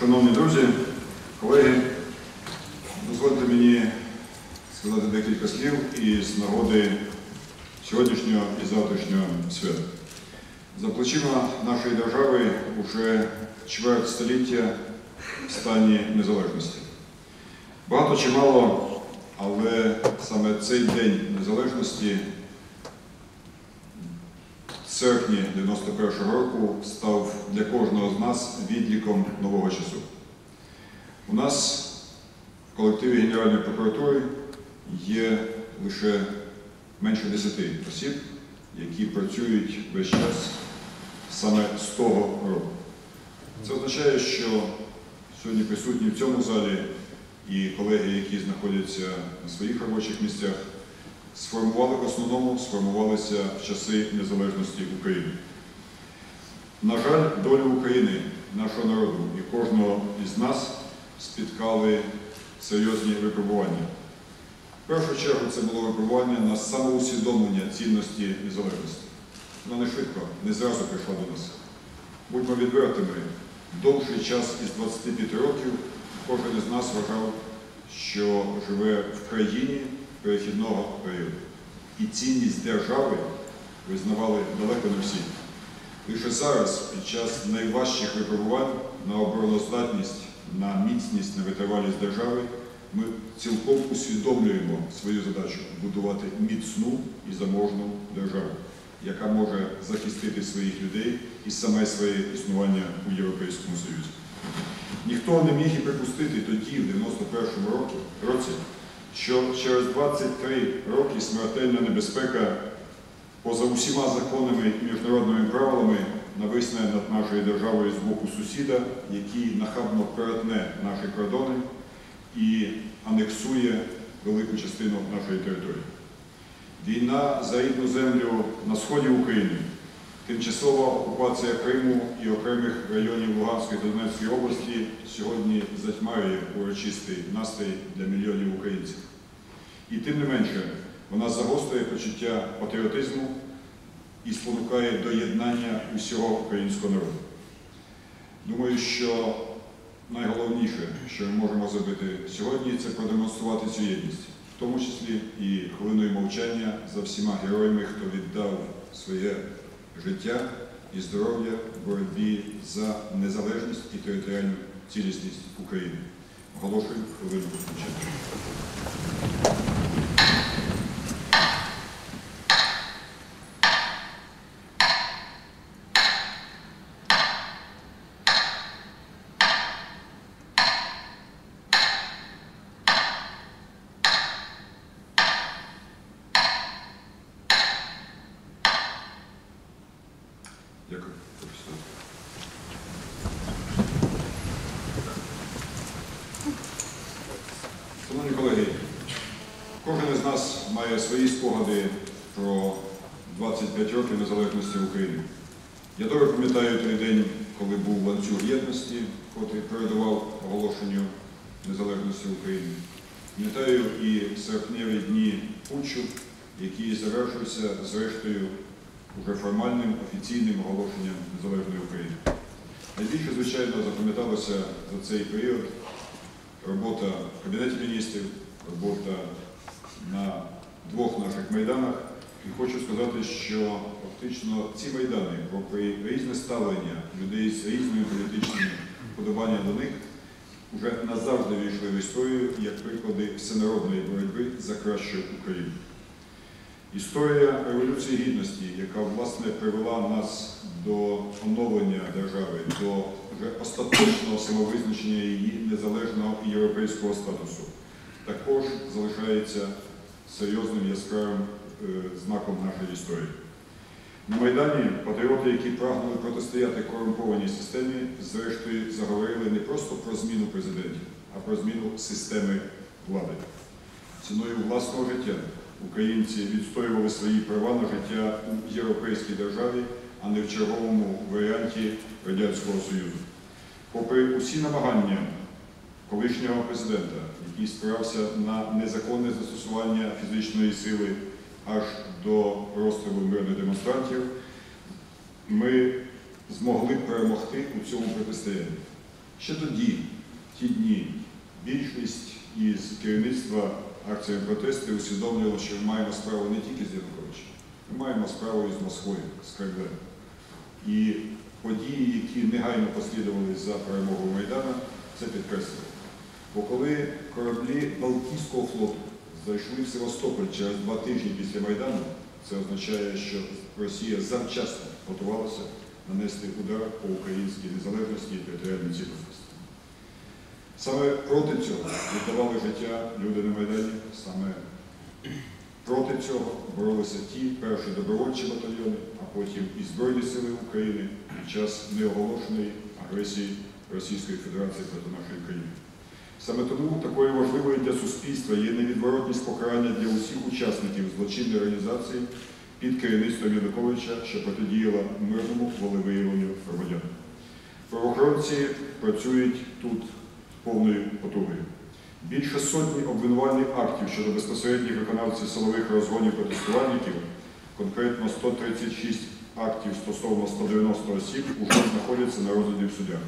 Шановні друзі, колеги, дозвольте мені сказати декілька слів із нагоди сьогоднішнього і завтрашнього свята. За плечима нашої держави вже чверть століття в стані незалежності. Багато чи мало, але саме цей день незалежності серпні 91-го року став для кожного з нас відліком нового часу. У нас в колективі Генеральної прокуратури є лише менше 10 осіб, які працюють весь час саме з того року. Це означає, що сьогодні присутні в цьому залі і колеги, які знаходяться на своїх робочих місцях, сформували в основному, сформувалися в часи незалежності України. На жаль, долю України, нашого народу і кожного із нас спіткали серйозні випробування. В першу чергу це було випробування на самоусвідомлення цінності незалежності. Вона не швидко, не зразу прийшла до нас. Будьмо відвертими, довший час із 25 років кожен із нас вважав, що живе в країні перехідного періоду. І цінність держави визнавали далеко не всі. Лише зараз, під час найважчих випробувань на обороноздатність, на міцність, на витривалість держави, ми цілком усвідомлюємо свою задачу будувати міцну і заможну державу, яка може захистити своїх людей і саме своє існування у Європейському Союзі. Ніхто не міг і припустити тоді, в 91-му році, що через 23 роки смертельна небезпека поза усіма законами і міжнародними правилами нависне над нашою державою з боку сусіда, який нахабно перетне наші кордони і анексує велику частину нашої території. Війна за рідну землю на сході України, тимчасова окупація Криму і окремих районів Луганської та Донецької області сьогодні затьмарює урочистий настрій для мільйонів українців. І тим не менше, вона загострює почуття патріотизму і спонукає до єднання усього українського народу. Думаю, що найголовніше, що ми можемо зробити сьогодні, це продемонструвати цю єдність, в тому числі і хвилиною мовчання за всіма героями, хто віддав своє життя і здоров'я в боротьбі за незалежність і територіальну цілісність України. Оголошую хвилину мовчання. Дякую. професор. Шановні колеги, кожен із нас має свої спогади про 25 років незалежності України. Я добре пам'ятаю той день, коли був ланцюг єдності, котрий передавав оголошенню незалежності України. Пам'ятаю і серпневі дні путчу, який завершився зрештою уже формальним офіційним оголошенням Незалежної України. Найбільше, звичайно, запам'яталося за цей період робота в Кабінеті міністрів, робота на двох наших майданах. І хочу сказати, що фактично ці майдани, попри різне ставлення людей з різними політичними вподобаннями до них, вже назавжди війшли в історію як приклади всенародної боротьби за кращу Україну. Історія Революції Гідності, яка власне привела нас до оновлення держави, до вже остаточного самовизначення її незалежного європейського статусу, також залишається серйозним яскравим е, знаком нашої історії. На Майдані патріоти, які прагнули протистояти корумпованій системі, зрештою заговорили не просто про зміну президентів, а про зміну системи влади. Ціною власного життя українці відстоювали свої права на життя у європейській державі, а не в черговому варіанті Радянського Союзу. Попри усі намагання колишнього президента, який спирався на незаконне застосування фізичної сили аж до розстрілу мирних демонстрантів, ми змогли перемогти у цьому протистоянні. Ще тоді, ті дні, більшість із керівництва акціями протесту усвідомлювала, що ми маємо справу не тільки з Януковичем, ми маємо справу із Москвою, з Кремлем. І події, які негайно послідували за перемогою Майдана, це підкреслили. Бо коли кораблі Балтійського флоту зайшли в Севастополь через два тижні після Майдану, це означає, що Росія завчасно готувалася нанести удар по українській незалежності і територіальній цілісності. Саме проти цього віддавали життя люди на Майдані, саме проти цього боролися ті перші добровольчі батальйони, а потім і Збройні сили України під час неоголошеної агресії Російської Федерації проти нашої країни. Саме тому такою важливою для суспільства є невідворотність покарання для усіх учасників злочинної організації під керівництвом Януковича, що протидіяла мирному волевиявленню громадян. Правоохоронці працюють тут повною потугою. Більше сотні обвинувальних актів щодо безпосередніх виконавців силових розгонів протестувальників, конкретно 136 актів стосовно 190 осіб, уже знаходяться на розгляді в судах.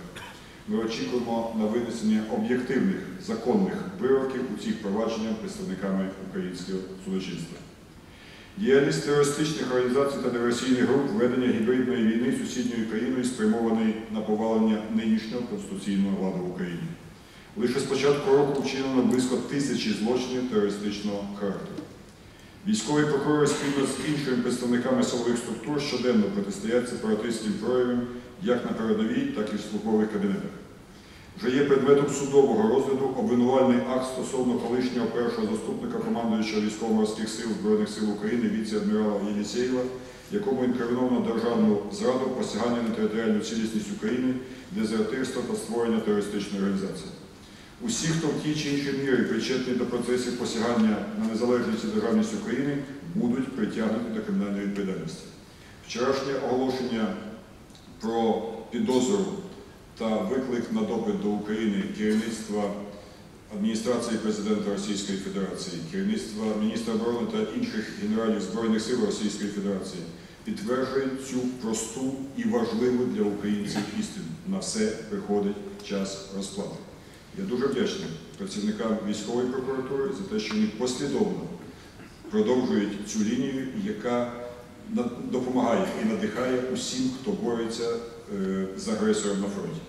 Ми очікуємо на винесення об'єктивних законних вироків у цих провадженнях представниками українського судочинства. Діяльність терористичних організацій та диверсійних груп ведення гібридної війни сусідньою країною спрямований на повалення нинішнього конституційного ладу в Україні. Лише з початку року вчинено близько тисячі злочинів терористичного характеру. Військові прокурори спільно з іншими представниками силових структур щоденно протистоять сепаратистським проявам як на передовій, так і в службових кабінетах. Вже є предметом судового розгляду обвинувальний акт стосовно колишнього першого заступника командуючого військово-морських сил Збройних сил України віце-адмірала Єлісєєва, якому інкриміновано державну зраду посягання на територіальну цілісність України, дезертирство та створення терористичної організації. Усі, хто в тій чи іншій мірі причетні до процесів посягання на незалежність і державність України, будуть притягнуті до кримінальної відповідальності. Вчорашнє оголошення про підозру та виклик на допит до України керівництва адміністрації президента Російської Федерації, керівництва міністра оборони та інших генералів Збройних сил Російської Федерації підтверджує цю просту і важливу для українців істину. На все приходить час розплати. Я дуже вдячний працівникам військової прокуратури за те, що вони послідовно продовжують цю лінію, яка допомагає і надихає усім, хто бореться е, з агресором на фронті.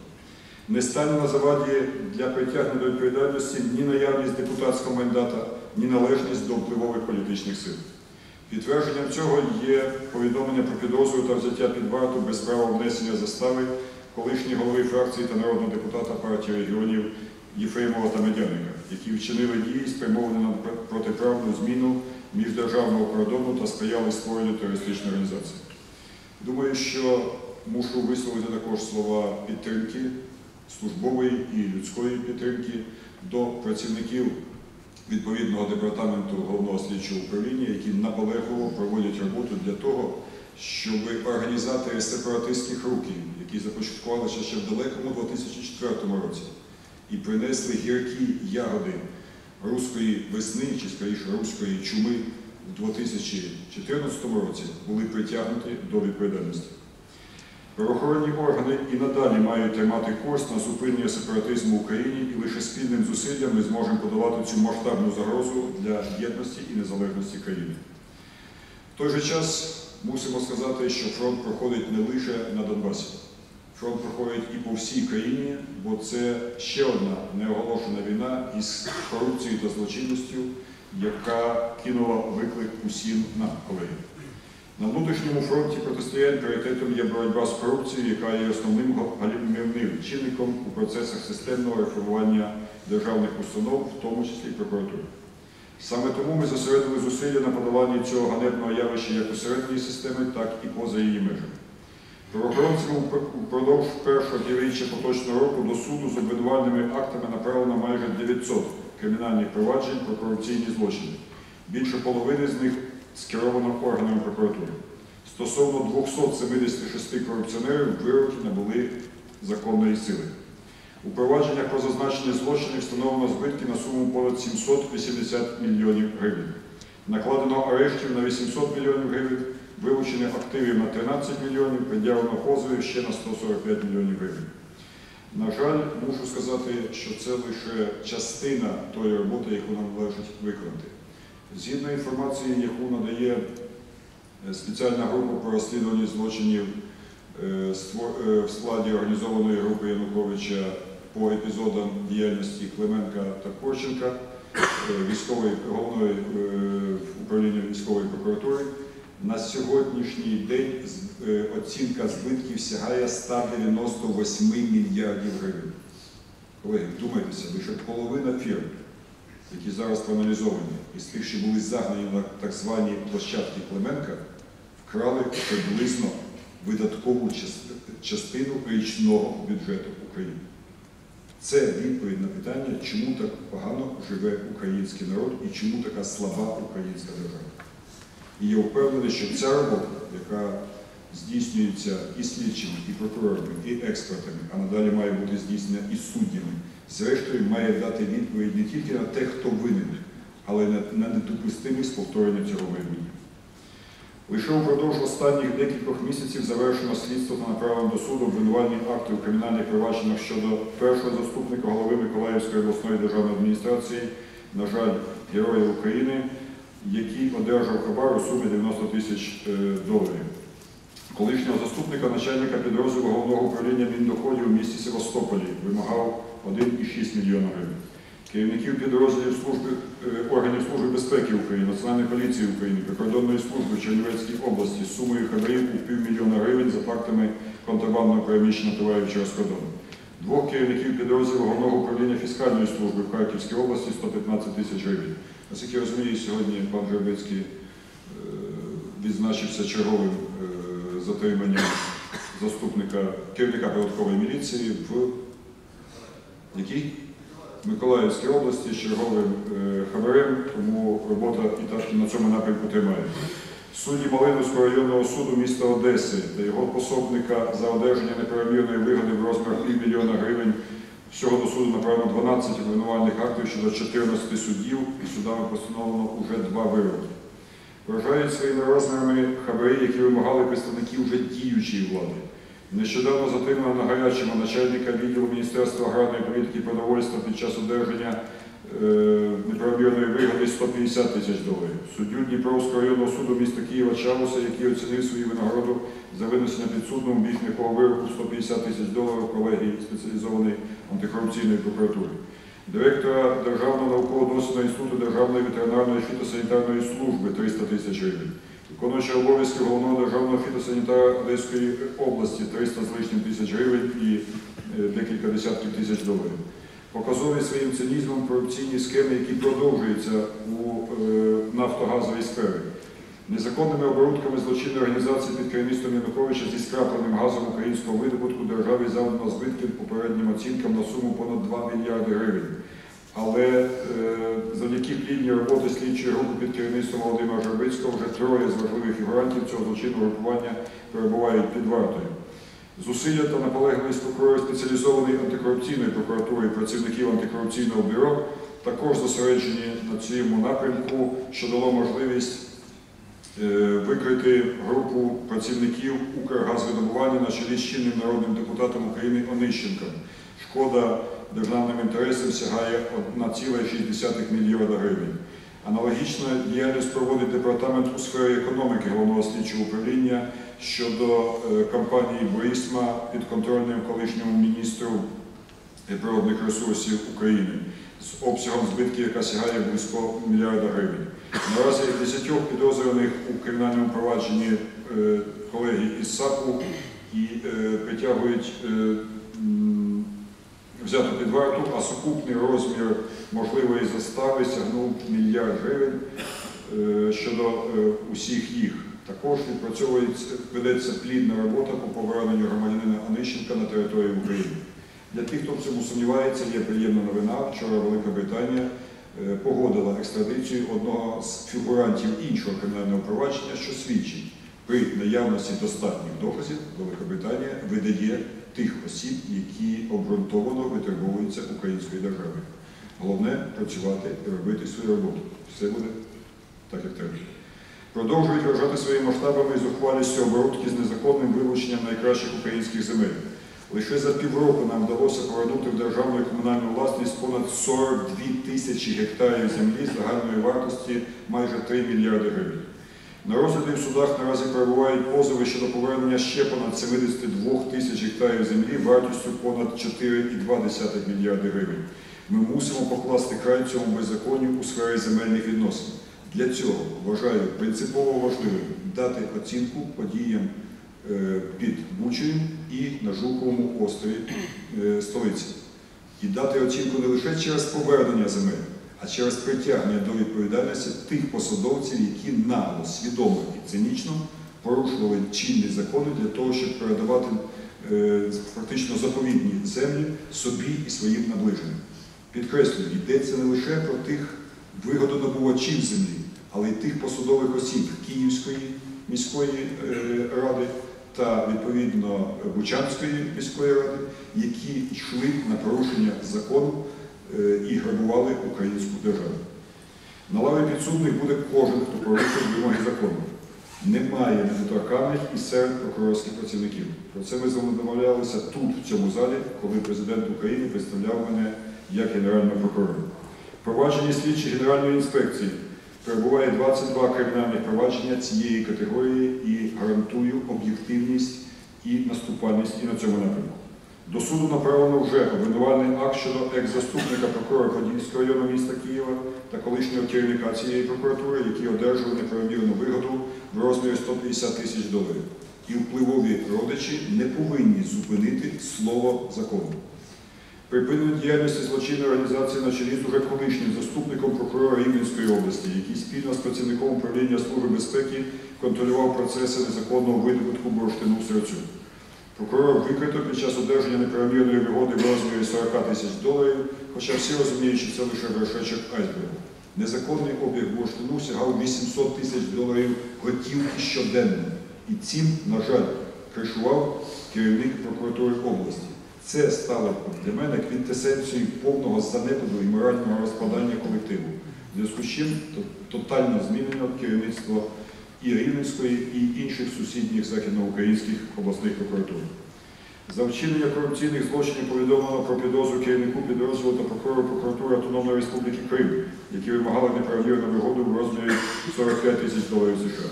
Не стане на заваді для притягнення до відповідальності ні наявність депутатського мандата, ні належність до впливових політичних сил. Підтвердженням цього є повідомлення про підозру та взяття під варту без права внесення застави колишньої голови фракції та народного депутата партії регіонів Єфремова та Медяника, які вчинили дії, спрямовані на протиправну зміну міждержавного кордону та сприяли створенню терористичної організації. Думаю, що мушу висловити також слова підтримки, службової і людської підтримки до працівників відповідного департаменту головного слідчого управління, які наполегливо проводять роботу для того, щоб організатори сепаратистських рухів, які започаткувалися ще в далекому 2004 році, і принесли гіркі ягоди руської весни, чи скоріше руської чуми в 2014 році, були притягнуті до відповідальності. Правоохоронні органи і надалі мають тримати курс на зупинення сепаратизму в Україні і лише спільним зусиллям ми зможемо подолати цю масштабну загрозу для єдності і незалежності країни. В той же час мусимо сказати, що фронт проходить не лише на Донбасі. Фронт проходить і по всій країні, бо це ще одна неоголошена війна із корупцією та злочинністю, яка кинула виклик усім нам, колеги. На внутрішньому фронті протистоянь пріоритетом є боротьба з корупцією, яка є основним галімівним чинником у процесах системного реформування державних установ, в тому числі прокуратури. Саме тому ми зосередили зусилля на подоланні цього ганебного явища як усередині системи, так і поза її межами. Правоохоронцям впродовж першого півріччя поточного року до суду з обвинувальними актами направлено майже 900 кримінальних проваджень про корупційні злочини. Більше половини з них скеровано органами прокуратури. Стосовно 276 корупціонерів вироки набули законної сили. У провадженнях про зазначені злочини встановлено збитки на суму понад 780 мільйонів гривень. Накладено арештів на 800 мільйонів гривень, вилучено активів на 13 мільйонів, пред'явлено позовів ще на 145 мільйонів гривень. На жаль, мушу сказати, що це лише частина тої роботи, яку нам належить виконати. Згідно інформації, яку надає е, спеціальна група по розслідуванню злочинів е, е, в складі організованої групи Януковича по епізодам діяльності Клименка та Корченка, військової головної управління військової прокуратури, на сьогоднішній день е, оцінка збитків сягає 198 мільярдів гривень. Колеги, вдумайтеся, лише половина фірм, які зараз проаналізовані, із тих, що були загнані на так звані площадки Клименка, вкрали приблизно видаткову частину річного бюджету України. Це відповідь на питання, чому так погано живе український народ і чому така слаба українська держава. І я впевнений, що ця робота, яка здійснюється і слідчими, і прокурорами, і експертами, а надалі має бути здійснена і суддями, зрештою має дати відповідь не тільки на те, хто винен, але й на недопустимість повторення цього майбутнього. Лише упродовж останніх декількох місяців завершено слідство та направлено до суду обвинувальні акти у кримінальних провадженнях щодо першого заступника голови Миколаївської обласної державної адміністрації, на жаль, Героя України, який одержав хабар у сумі 90 тисяч е, доларів. Колишнього заступника начальника підрозділу головного управління Міндоходів у місті Севастополі вимагав 1,6 мільйона гривень. Керівників підрозділів служби е, органів Служби безпеки України, Національної поліції України, прикордонної служби в Чернівецькій області з сумою хабарів у півмільйона гривень за фактами контрабандного переміщення товарів через кордон. Двох керівників підрозділу головного управління фіскальної служби в Харківській області 115 тисяч гривень. Наскільки я розумію, сьогодні пан Жербецький е, відзначився черговим е, затриманням заступника керівника податкової міліції в якій? Миколаївській області з черговим е, хабарем, тому робота і так на цьому напрямку тримає. Судді Малиновського районного суду міста Одеси та його пособника за одержання неправомірної вигоди в розмірах півмільйона гривень. Всього до суду направлено 12 обвинувальних актів щодо 14 суддів і судами постановлено вже два вироки. Вражають своїми розмірами хабарі, які вимагали представники вже діючої влади. Нещодавно затримано на гарячому начальника відділу Міністерства аграрної політики і продовольства під час одержання неправомірної вигоди 150 тисяч доларів. Суддю Дніпровського районного суду міста Києва Чавуса, який оцінив свою винагороду за винесення підсудному біг вироку 150 тисяч доларів колегії спеціалізованої антикорупційної прокуратури. Директора Державного науково-дослідного інституту Державної ветеринарної фітосанітарної служби 300 тисяч гривень. Виконуючий обов'язки головного державного фітосанітара Одеської області 300 з лишнім тисяч гривень і е, декілька десятків тисяч доларів. Показові своїм цинізмом корупційні схеми, які продовжуються у е, нафтогазовій сфері. Незаконними оборудками злочинної організації під керівництвом Януковича зі скрапленим газом українського видобутку державі завдано збитків попереднім оцінкам на суму понад 2 мільярди гривень. Але е, завдяки плідній роботи слідчої групи під керівництвом Володимира Жарбицького вже троє з важливих фігурантів цього злочинного групування перебувають під вартою. Зусилля та наполегливість прокурорів спеціалізованої антикорупційної прокуратури і працівників антикорупційного бюро також зосереджені на цьому напрямку, що дало можливість е, викрити групу працівників Укргазвидобування на чолі з чинним народним депутатом України Онищенком. Шкода державним інтересам сягає 1,6 мільйона гривень. Аналогічна діяльність проводить департамент у сфері економіки головного слідчого управління щодо е, компанії Борісма підконтрольним колишньому міністру природних ресурсів України з обсягом збитків, яка сягає близько мільярда гривень. Наразі 10 підозрюваних у кримінальному провадженні е, колеги із САПу і е, притягують м, взято під варту, а сукупний розмір можливої застави сягнув мільярд гривень щодо усіх їх. Також відпрацьовується, ведеться плідна робота по поверненню громадянина Онищенка на територію України. Для тих, хто в цьому сумнівається, є приємна новина. Вчора Велика Британія е, погодила екстрадицію одного з фігурантів іншого кримінального провадження, що свідчить, при наявності достатніх доказів Велика Британія видає тих осіб, які обґрунтовано витребовуються української держави. Головне працювати і робити свою роботу. Все буде так, як треба. Продовжують вражати своїми масштабами і зухвалістю оборудки з незаконним вилученням найкращих українських земель. Лише за півроку нам вдалося повернути в державну і комунальну власність понад 42 тисячі гектарів землі загальної вартості майже 3 мільярди гривень. На розгляді в судах наразі перебувають позови щодо повернення ще понад 72 тисяч гектарів землі вартістю понад 4,2 мільярди гривень. Ми мусимо покласти край цьому беззаконню у сфері земельних відносин. Для цього вважаю принципово важливим дати оцінку подіям е, під Бучею і на Жуковому острові е, столиці. І дати оцінку не лише через повернення земель, а через притягнення до відповідальності тих посадовців, які нагло, свідомо і цинічно порушували чинні закони для того, щоб передавати е, фактично заповідні землі собі і своїм наближеним. Підкреслюю, йдеться не лише про тих вигодонабувачів землі, але й тих посадових осіб Київської міської е, ради та відповідно Бучанської міської ради, які йшли на порушення закону е, і грабували українську державу. На лаві підсудних буде кожен, хто порушив вимоги закону. Немає недоторканих і серед прокурорських працівників. Про це ми з тут, в цьому залі, коли президент України представляв мене як генерального прокурора. Провадження слідчі Генеральної інспекції перебуває 22 кримінальних провадження цієї категорії і гарантую об'єктивність і наступальність і на цьому напрямку. До суду направлено вже обвинувальний акт щодо екс-заступника прокурора Подільського району міста Києва та колишнього керівника цієї прокуратури, які одержали неправомірну вигоду в розмірі 150 тисяч доларів. І впливові родичі не повинні зупинити слово закону. Припинення діяльності злочинної організації на чолі з уже колишнім заступником прокурора Рівненської області, який спільно з працівником управління Служби безпеки контролював процеси незаконного видобутку бурштину в серцю. Прокурор викрито під час одержання неправомірної вигоди в розмірі 40 тисяч доларів, хоча всі розуміють, що це лише вершечок айсбергу. Незаконний обіг бурштину сягав 800 тисяч доларів готівки щоденно. І цим, на жаль, кришував керівник прокуратури області. Це стало для мене квінтесенцією повного занепаду і морального розпадання колективу. В зв'язку з чим тотально змінено керівництво і Рівненської, і інших сусідніх західноукраїнських обласних прокуратур. За вчинення корупційних злочинів повідомлено про підозру керівнику підрозділу та прокурору прокуратури Автономної Республіки Крим, які вимагали неправомірну вигоду в розмірі 45 тисяч доларів США.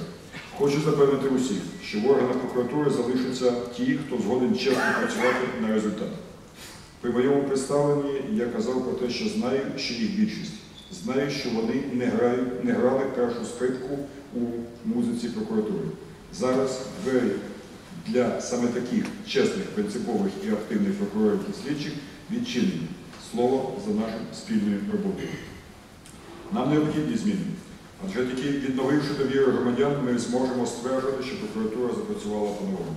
Хочу запевнити усіх, що в органах прокуратури залишаться ті, хто згоден чесно працювати на результат. При моєму представленні я казав про те, що знаю, що їх більшість. Знаю, що вони не, грають, не грали першу скрипку у музиці прокуратури. Зараз двері для саме таких чесних, принципових і активних прокурорів та слідчих відчинені. Слово за нашу спільною роботою. Нам необхідні зміни. Адже тільки відновивши довіру громадян, ми зможемо стверджувати, що прокуратура запрацювала по-новому.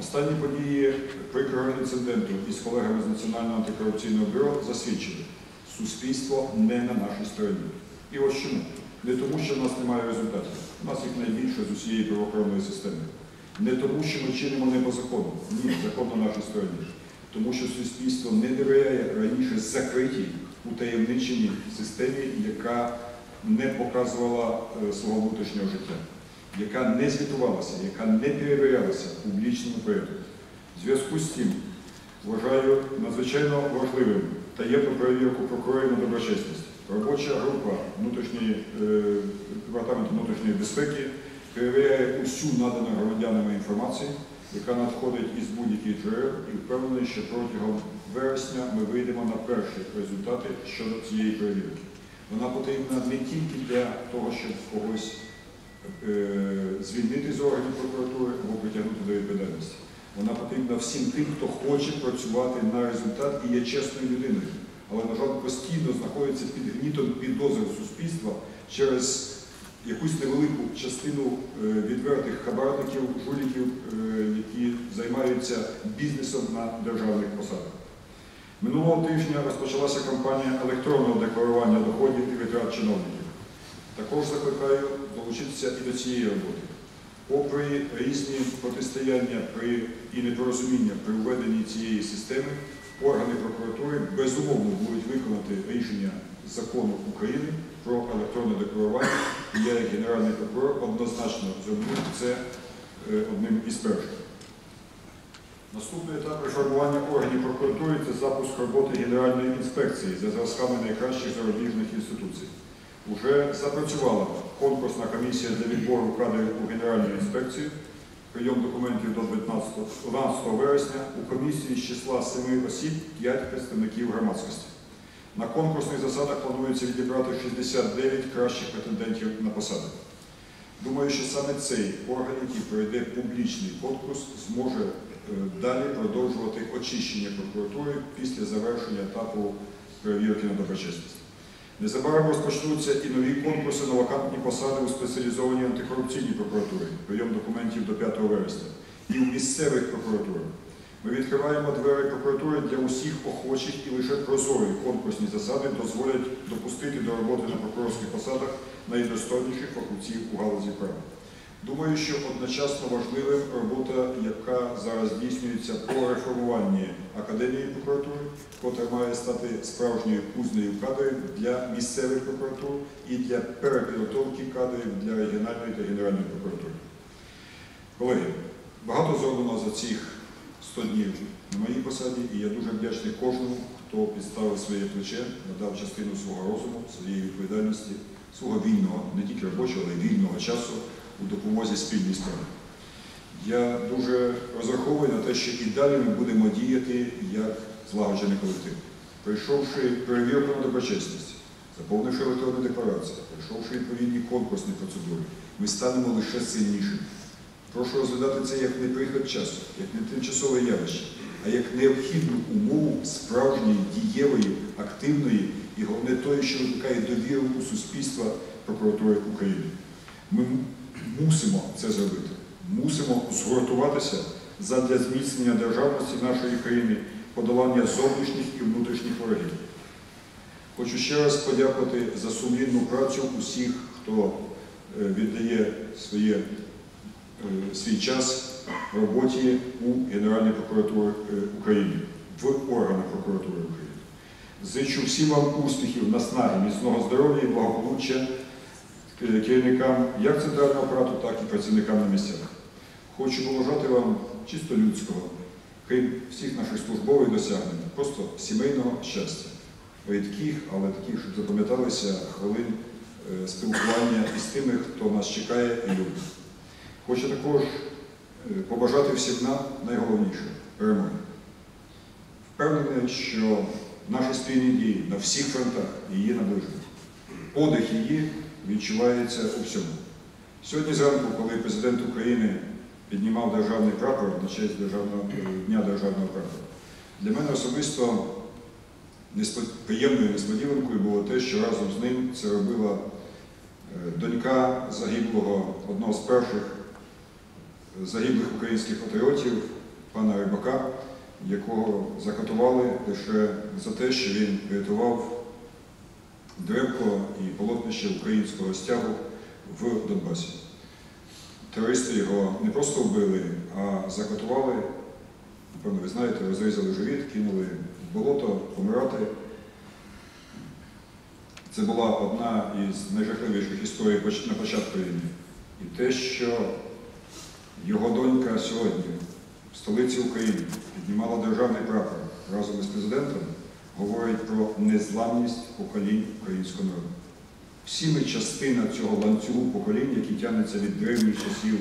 Останні події прикрого інциденту із колегами з Національного антикорупційного бюро засвідчили, суспільство не на нашій стороні. І ось чому. Не тому, що в нас немає результатів. У нас їх найбільше з усієї правоохоронної системи. Не тому, що ми чинимо не по закону. Ні, закон на нашій стороні. Тому що суспільство не довіряє раніше закритій, утаємниченій системі, яка не показувала е, свого внутрішнього життя, яка не звітувалася, яка не перевірялася публічному порядку. В зв'язку з цим вважаю надзвичайно важливим таємну перевірку прокурорів на доброчесність. Робоча група внутрішньої, е, департаменту внутрішньої безпеки перевіряє усю надану громадянами інформацію, яка надходить із будь-яких джерел, і впевнений, що протягом вересня ми вийдемо на перші результати щодо цієї перевірки. Вона потрібна не тільки для того, щоб когось е, звільнити з органів прокуратури або притягнути до відповідальності. Вона потрібна всім тим, хто хоче працювати на результат і є чесною людиною, але, на жаль, постійно знаходиться під гнітом підозр суспільства через якусь невелику частину е, відвертих хабарників, жуліків, е, які займаються бізнесом на державних посадах. Минулого тижня розпочалася кампанія електронного декларування доходів і витрат чиновників. Також закликаю долучитися і до цієї роботи. Попри різні протистояння і непорозуміння при введенні цієї системи, органи прокуратури безумовно будуть виконати рішення закону України про електронне декларування. Я, як генеральний прокурор, однозначно зроблю це е, одним із перших. Наступний етап реформування органів прокуратури це запуск роботи Генеральної інспекції за зразками найкращих зарубіжних інституцій. Уже запрацювала конкурсна комісія для відбору кадрів у Генеральну інспекцію. Прийом документів до 19 12 вересня. У комісії з числа 7 осіб 5 представників громадськості. На конкурсних засадах планується відібрати 69 кращих претендентів на посади. Думаю, що саме цей орган, який пройде публічний конкурс, зможе далі продовжувати очищення прокуратури після завершення етапу перевірки на доброчесність. Незабаром розпочнуться і нові конкурси на вакантні посади у спеціалізованій антикорупційній прокуратурі, прийом документів до 5 вересня, і у місцевих прокуратурах. Ми відкриваємо двері прокуратури для усіх охочих і лише прозорі конкурсні засади дозволять допустити до роботи на прокурорських посадах найдостойніших фахівців у галузі права. Думаю, що одночасно важливим робота, яка зараз здійснюється по реформуванні Академії прокуратури, котра має стати справжньою кузнею кадрів для місцевих прокуратур і для перепідготовки кадрів для регіональної та генеральної прокуратури. Колеги, багато зроблено за цих 100 днів на моїй посаді, і я дуже вдячний кожному, хто підставив своє плече, надав частину свого розуму, своєї відповідальності, свого вільного, не тільки робочого, але й вільного часу у допомозі спільній справі. Я дуже розраховую на те, що і далі ми будемо діяти як злагоджений колектив. Пройшовши перевірку на доброчесність, заповнивши електронну декларацію, пройшовши відповідні конкурсні процедури, ми станемо лише сильнішими. Прошу розглядати це як не прихід часу, як не тимчасове явище, а як необхідну умову справжньої, дієвої, активної і головне тої, що викликає довіру у суспільства прокуратури України. Ми мусимо це зробити. Мусимо згуртуватися задля зміцнення державності нашої країни, подолання зовнішніх і внутрішніх ворогів. Хочу ще раз подякувати за сумлінну працю усіх, хто е, віддає своє, е, свій час роботі у Генеральній прокуратурі е, України, в органах прокуратури України. Зичу всім вам успіхів, наснаги, міцного здоров'я і благополуччя керівникам як центрального апарату, так і працівникам на місцях. Хочу побажати вам чисто людського, крім всіх наших службових досягнень, просто сімейного щастя, рідких, але таких, щоб запам'яталися хвилин е, спілкування із тими, хто нас чекає і любить. Хочу також е, побажати всім нам найголовніше перемоги. Впевнений, що наші спільні дії на всіх фронтах її наближують. Подих її відчувається у всьому. Сьогодні зранку, коли президент України піднімав державний прапор на честь державного, е, Дня державного прапора, для мене особисто приємною несподіванкою було те, що разом з ним це робила е, донька загиблого, одного з перших е, загиблих українських патріотів, пана Рибака, якого закатували лише за те, що він врятував древко і полотнище українського стягу в Донбасі. Терористи його не просто вбили, а закатували, напевно, ви знаєте, розрізали живіт, кинули в болото помирати. Це була одна із найжахливіших історій на початку війни. І те, що його донька сьогодні в столиці України піднімала державний прапор разом із президентом, говорить про незламність поколінь українського народу. Всі ми частина цього ланцюгу поколінь, який тягнеться від древніх часів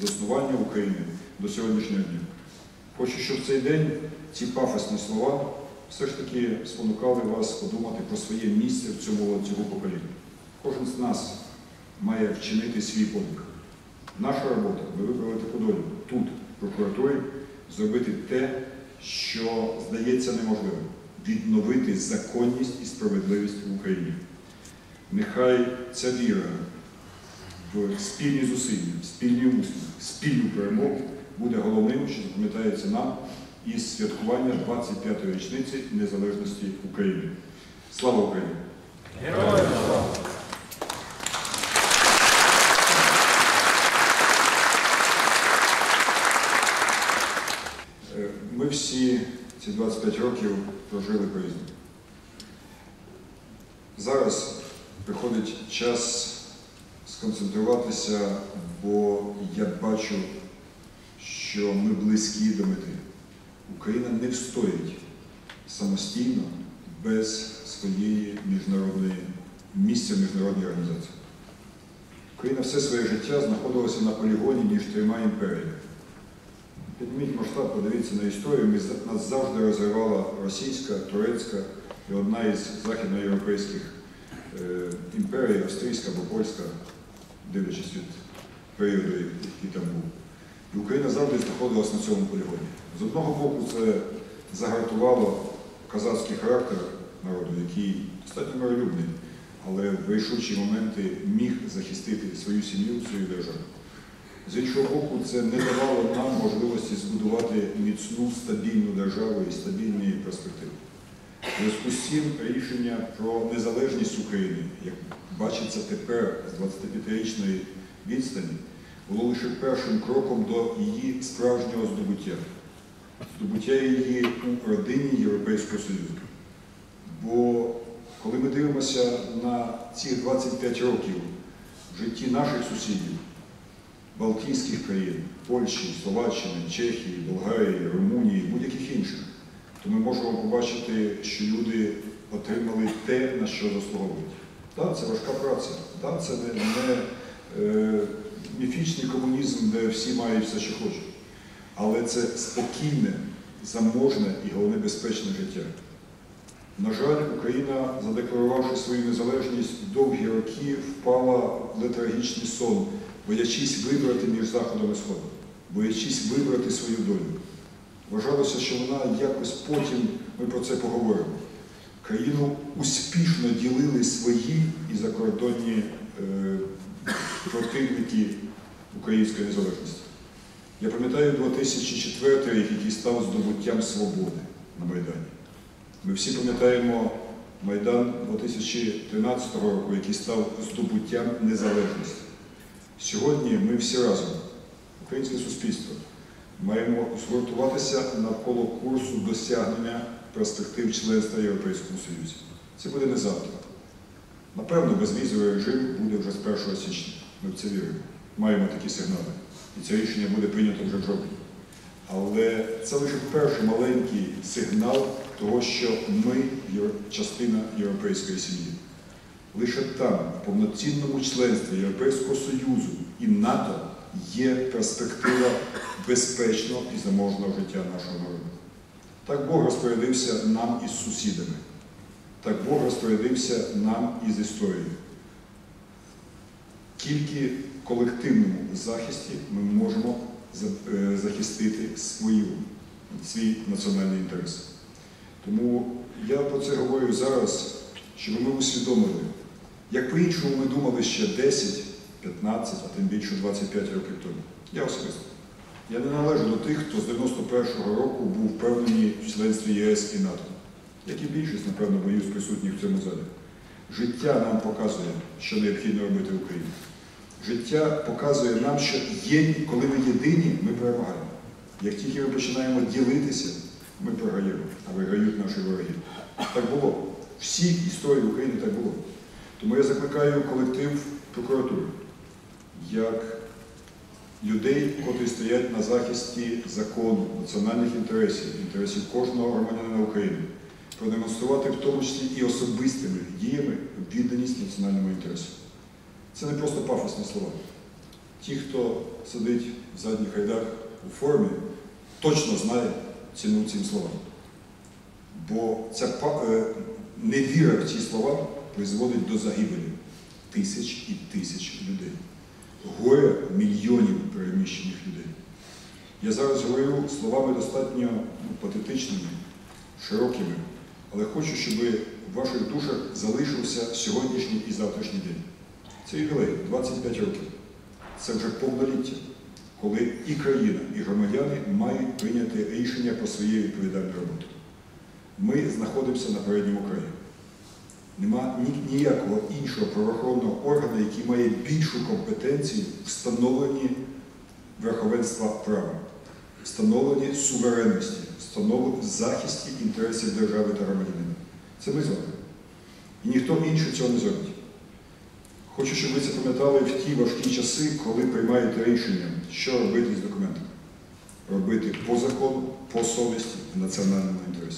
заснування України до сьогоднішнього дня. Хочу, щоб в цей день ці пафосні слова все ж таки спонукали вас подумати про своє місце в цьому ланцюгу поколінь. Кожен з нас має вчинити свій подвиг. Наша робота, ми вибрали таку долю тут, в прокуратурі, зробити те, що здається неможливим відновити законність і справедливість в Україні. Нехай ця віра в спільні зусилля, спільні успіх, спільну перемогу буде головним, що запам'ятається нам із святкування 25-ї річниці незалежності України. Слава Україні! Героям слава! Е, Ми всі ці 25 років прожили по-різному. Зараз приходить час сконцентруватися, бо я бачу, що ми близькі до мети. Україна не встоїть самостійно без своєї міжнародної місця в міжнародній організації. Україна все своє життя знаходилася на полігоні між трьома імперіями. Підніміть масштаб, подивіться на історію. Нас завжди розривала російська, турецька і одна із західноєвропейських е, імперій, австрійська або польська, дивлячись від періоду, який там був. І Україна завжди знаходилась на цьому полігоні. З одного боку, це загартувало казацький характер народу, який достатньо миролюбний, але в рішучі моменти міг захистити свою сім'ю, свою державу. З іншого боку, це не давало нам можливості збудувати міцну, стабільну державу і стабільні перспективи. Зв'язку з цим рішення про незалежність України, як бачиться тепер з 25-річної відстані, було лише першим кроком до її справжнього здобуття, здобуття її у родині Європейського Союзу. Бо коли ми дивимося на ці 25 років в житті наших сусідів, Балтійських країн, Польщі, Словаччини, Чехії, Болгарії, Румунії, будь-яких інших, то ми можемо побачити, що люди отримали те, на що заслуговують. Так, це важка праця, так, це не, не е, міфічний комунізм, де всі мають все, що хочуть. Але це спокійне, заможне і головне безпечне життя. На жаль, Україна, задекларувавши свою незалежність, довгі роки впала в летаргічний сон, боячись вибрати між Заходом і Сходом, боячись вибрати свою долю. Вважалося, що вона якось потім, ми про це поговоримо. Країну успішно ділили свої і закордонні е, противники української незалежності. Я пам'ятаю 2004 рік, який став здобуттям свободи на Майдані. Ми всі пам'ятаємо Майдан 2013 року, який став здобуттям незалежності. Сьогодні ми всі разом, українське суспільство, маємо згуртуватися навколо курсу досягнення перспектив членства в Європейському Союзі. Це буде не завтра. Напевно, безвізовий режим буде вже з 1 січня. Ми в це віримо. Маємо такі сигнали. І це рішення буде прийнято вже в жовтні. Але це лише перший маленький сигнал того, що ми частина європейської сім'ї. Лише там, в повноцінному членстві Європейського Союзу і НАТО є перспектива безпечного і заможного життя нашого народу. Так Бог розпорядився нам із сусідами. Так Бог розпорядився нам із історією. Тільки в колективному захисті ми можемо е, захистити свою, свій національний інтерес. Тому я про це говорю зараз, щоб ми усвідомили, як по-іншому ми думали ще 10, 15, а тим більше 25 років тому. Я особисто. Я не належу до тих, хто з 91-го року був впевнений в членстві ЄС і НАТО, як і більшість, напевно, боюсь присутніх в цьому залі. Життя нам показує, що необхідно робити Україні. Життя показує нам, що є, коли ми єдині, ми перемагаємо. Як тільки ми починаємо ділитися, ми програємо, а виграють наші вороги. Так було. В всій історії України так було. Тому я закликаю колектив прокуратури, як людей, котрі стоять на захисті закону, національних інтересів, інтересів кожного громадянина України, продемонструвати в тому числі і особистими діями відданість національному інтересу. Це не просто пафосні слова. Ті, хто сидить в задніх рядах у формі, точно знає ціну цим словам. Бо ця е, невіра в ці слова призводить до загибелі тисяч і тисяч людей, горе мільйонів переміщених людей. Я зараз говорю словами достатньо ну, патетичними, широкими, але хочу, щоб в ваших душах залишився сьогоднішній і завтрашній день. Це ювілей 25 років. Це вже повноліття, коли і країна, і громадяни мають прийняти рішення про своє відповідальну роботу. Ми знаходимося на передньому краї. Нема ніякого іншого правоохоронного органу, який має більшу компетенцію встановленні верховенства права, встановленні суверенності, встановленні захисті інтересів держави та громадянина. Це ми з вами. І ніхто інший цього не зробить. Хочу, щоб ви це пам'ятали в ті важкі часи, коли приймаєте рішення, що робити з документами. робити по закону, по совісті, в національному інтересі.